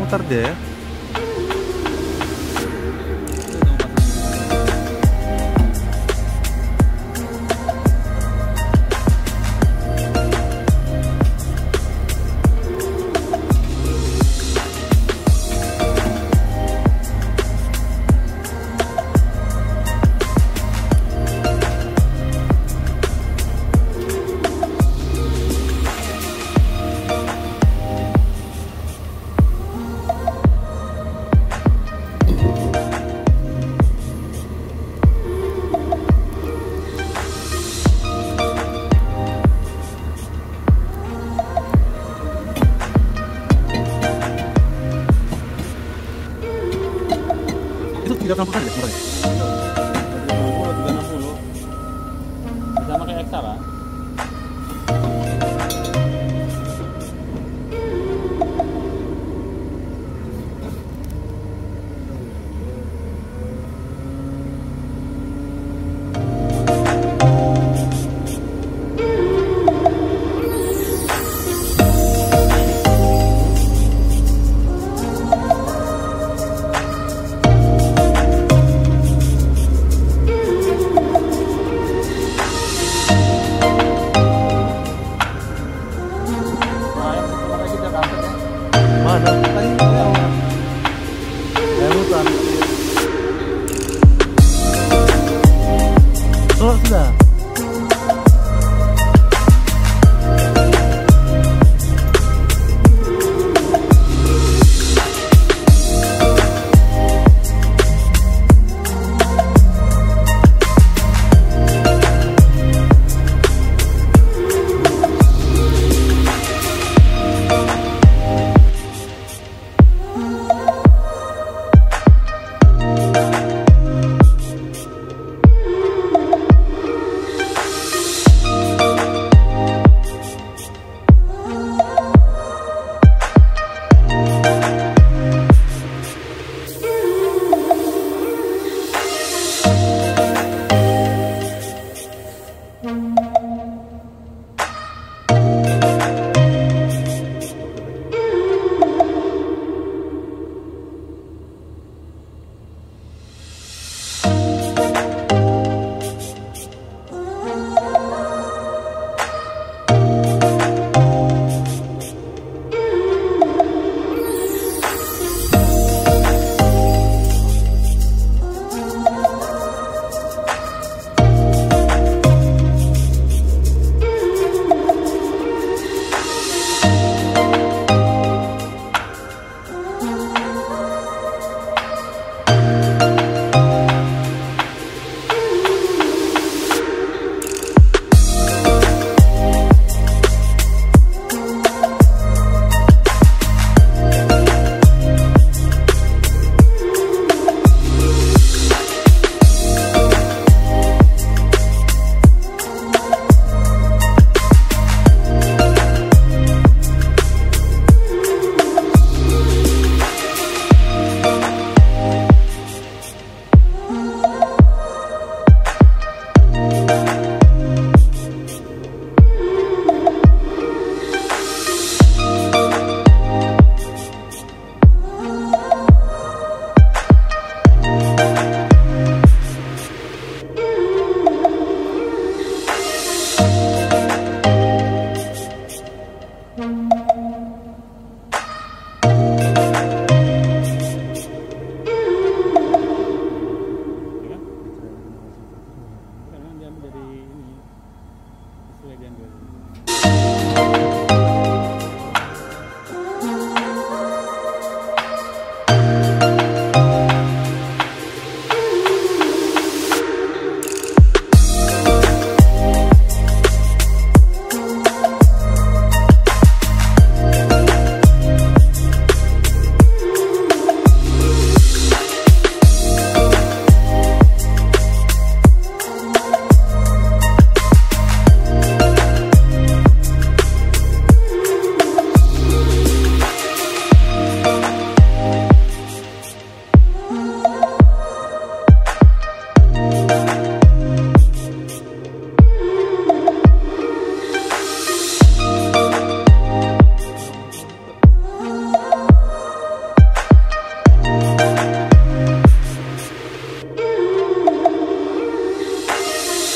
muter ya 皆さんばかりです。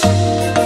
Música